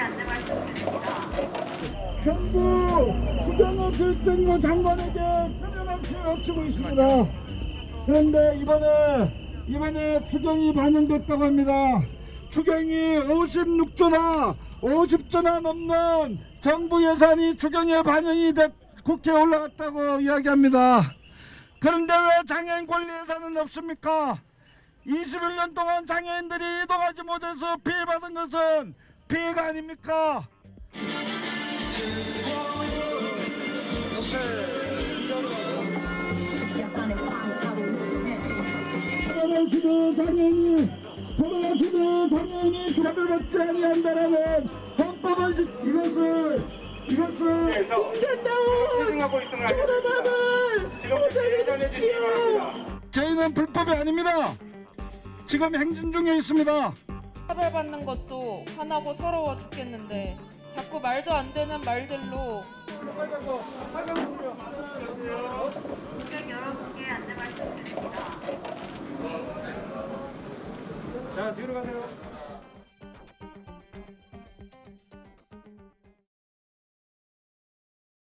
안내 말씀드립니다. 정부 수경호 교육정보 장관에게 끊임없이 외치고 있습니다. 그런데 이번에 이번에 추경이 반영됐다고 합니다. 추경이 56조나 50조나 넘는 정부 예산이 추경에 반영이 됐 국회에 올라갔다고 이야기합니다. 그런데 왜 장애인 권리 예산은 없습니까? 21년 동안 장애인들이 이동하지 못해서 피해받은 것은 피해가 아닙니까? 돌아가시는 장애인이 돌아가시는 장애인이 차별받지 아니한다라는 헌법을 지- 이것을 이것을 그래서 추진하고 있음을 알려드립니다. 저희는 불법이 아닙니다. 지금 행진 중에 있습니다. 차별 받는 것도 화나고 서러워 죽겠는데 자꾸 말도 안 되는 말들로. 자, 뒤로 가세요.